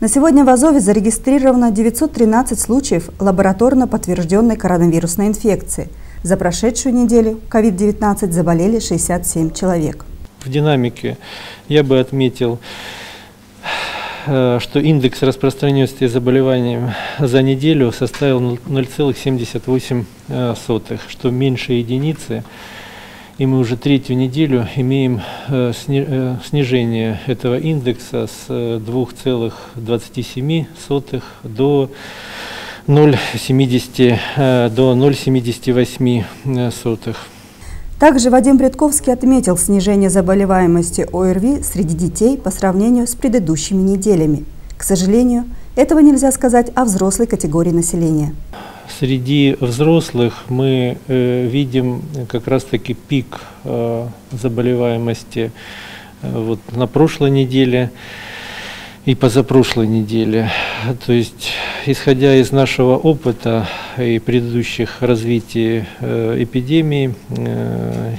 На сегодня в Азове зарегистрировано 913 случаев лабораторно подтвержденной коронавирусной инфекции. За прошедшую неделю COVID-19 заболели 67 человек. В динамике я бы отметил, э, что индекс распространенности заболеваний за неделю составил 0,78, что меньше единицы и мы уже третью неделю имеем э, э, снижение этого индекса с 2,27 э, до 0,70 до 0,78 Также Вадим Бредковский отметил снижение заболеваемости ОРВИ среди детей по сравнению с предыдущими неделями. К сожалению, этого нельзя сказать о взрослой категории населения среди взрослых мы э, видим как раз-таки пик э, заболеваемости э, вот на прошлой неделе и позапрошлой неделе. То есть, исходя из нашего опыта и предыдущих развитий э, эпидемии, э,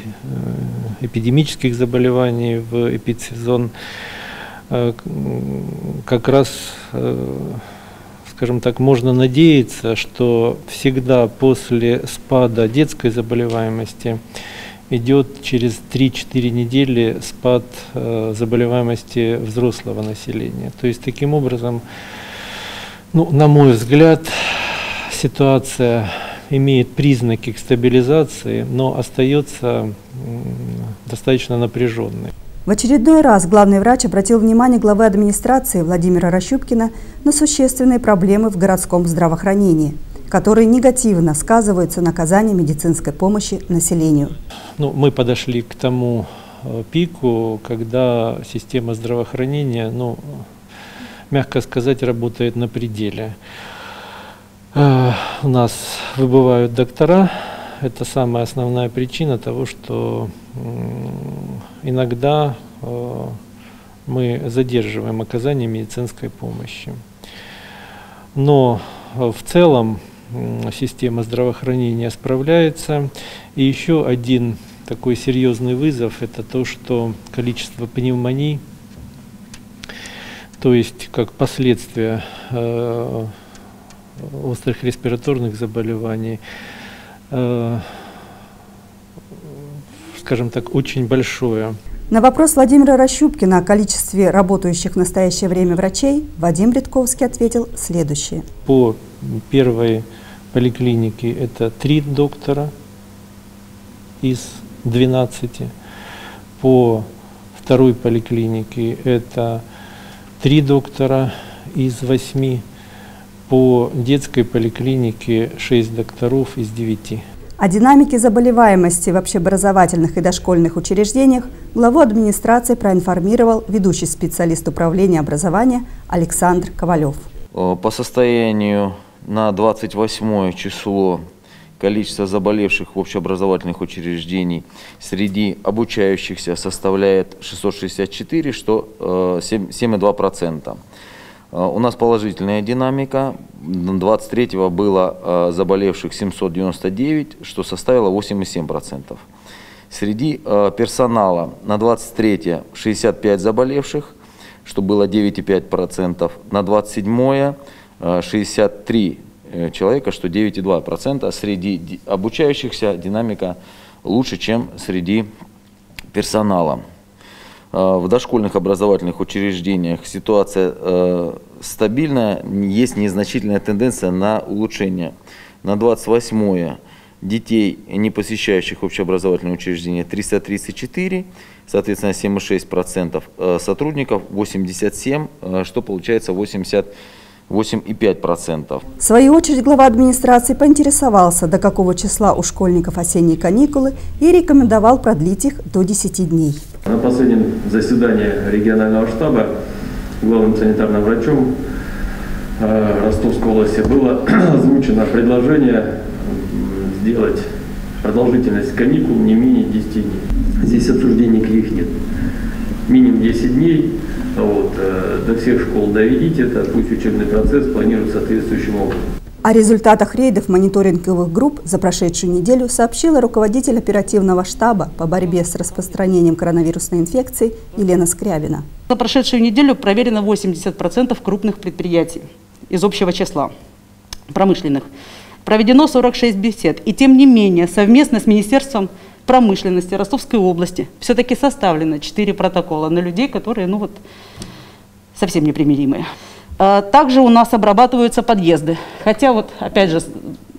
эпидемических заболеваний в эпидсезон, э, как раз э, скажем так, можно надеяться, что всегда после спада детской заболеваемости идет через 3-4 недели спад э, заболеваемости взрослого населения. То есть таким образом, ну, на мой взгляд, ситуация имеет признаки к стабилизации, но остается достаточно напряженной. В очередной раз главный врач обратил внимание главы администрации Владимира Рощупкина на существенные проблемы в городском здравоохранении, которые негативно сказываются на оказании медицинской помощи населению. Ну, мы подошли к тому э, пику, когда система здравоохранения, ну, мягко сказать, работает на пределе. Э, у нас выбывают доктора, это самая основная причина того, что иногда мы задерживаем оказание медицинской помощи. Но э, в целом система здравоохранения справляется. И еще один такой серьезный вызов – это то, что количество пневмоний, то есть как последствия э, острых респираторных заболеваний, Э, скажем так, очень большое. На вопрос Владимира Рощупкина о количестве работающих в настоящее время врачей Вадим Редковский ответил следующее. По первой поликлинике это три доктора из 12. По второй поликлинике это три доктора из восьми по детской поликлинике 6 докторов из 9. О динамике заболеваемости в общеобразовательных и дошкольных учреждениях главу администрации проинформировал ведущий специалист управления образования Александр Ковалев. По состоянию на 28 число количество заболевших в общеобразовательных учреждениях среди обучающихся составляет 664, что 7,2%. Э, у нас положительная динамика. 23-го было э, заболевших 799, что составило 8,7%. Среди э, персонала на 23 65 заболевших, что было 9,5%. На 27 63 человека, что 9,2%. Среди обучающихся динамика лучше, чем среди персонала. Э, в дошкольных образовательных учреждениях ситуация э, стабильная, есть незначительная тенденция на улучшение. На 28 детей, не посещающих общеобразовательные учреждения, 334, соответственно 7,6%, э, сотрудников 87, что получается 80 8,5%. В свою очередь глава администрации поинтересовался, до какого числа у школьников осенние каникулы и рекомендовал продлить их до 10 дней. На последнем заседании регионального штаба главным санитарным врачом э, Ростовской области было озвучено предложение сделать продолжительность каникул не менее 10 дней. Здесь обсуждений никаких нет. Минимум 10 дней. Вот, э, до всех школ доведите это, пусть учебный процесс планирует соответствующим образом. О результатах рейдов мониторинговых групп за прошедшую неделю сообщила руководитель оперативного штаба по борьбе с распространением коронавирусной инфекции Елена Скрябина. За прошедшую неделю проверено 80% крупных предприятий из общего числа промышленных. Проведено 46 бесед. И тем не менее, совместно с Министерством промышленности Ростовской области все-таки составлено 4 протокола на людей, которые ну вот, совсем непримиримые. А, Также у нас обрабатываются подъезды. Хотя вот, опять же,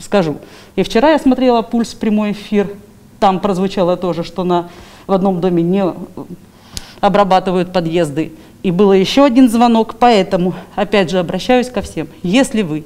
скажу, и вчера я смотрела «Пульс» прямой эфир, там прозвучало тоже, что на, в одном доме не обрабатывают подъезды. И был еще один звонок, поэтому, опять же, обращаюсь ко всем. Если вы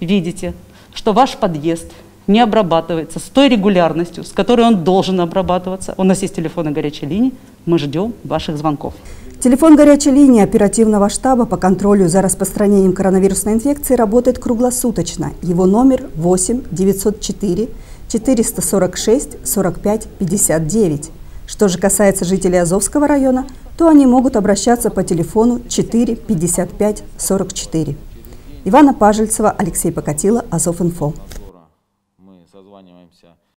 видите, что ваш подъезд не обрабатывается с той регулярностью, с которой он должен обрабатываться, у нас есть телефоны горячей линии, мы ждем ваших звонков. Телефон горячей линии оперативного штаба по контролю за распространением коронавирусной инфекции работает круглосуточно. Его номер 8 904 446 45 59. Что же касается жителей Азовского района, то они могут обращаться по телефону 4 55 44. Ивана Пажельцева, Алексей Покатило, Азов-Инфо.